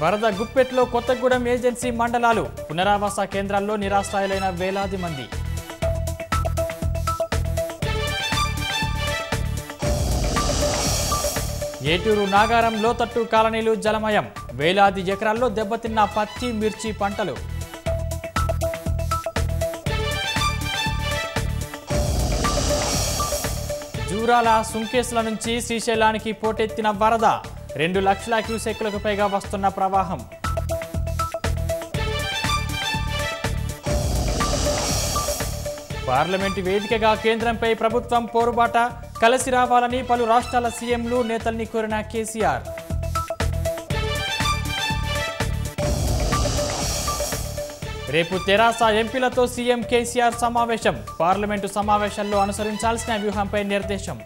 వరద గుప్పెట్లో కొత్తగూడెం ఏజెన్సీ మండలాలు పునరావాస కేంద్రాల్లో నిరాశ్రయులైన వేలాది మంది. ఏటూరు నాగారం లోతట్టు కాలనీలు జలమయం. వేలాది ఎకరాల్లో దెబ్బతిన్న పత్తి మిర్చి పంటలు. జూరాల సుంకేసుల నుంచి శ్రీశైలానికి పోటెత్తిన వరద. రెండు లక్షల క్యూసెక్లకు పైగా వస్తున్న ప్రవాహం. పార్లమెంటు వేదికగా కేంద్రంపై ప్రభుత్వం పోరుబాట. కలిసి రావాలని పలు రాష్ట్రాల సీఎంలు నేతల్ని కోరిన కేసీఆర్. రేపు తెరాస ఎంపీలతో సీఎం కేసీఆర్ సమావేశం. పార్లమెంటు సమావేశాల్లో అనుసరించాల్సిన వ్యూహంపై నిర్దేశం.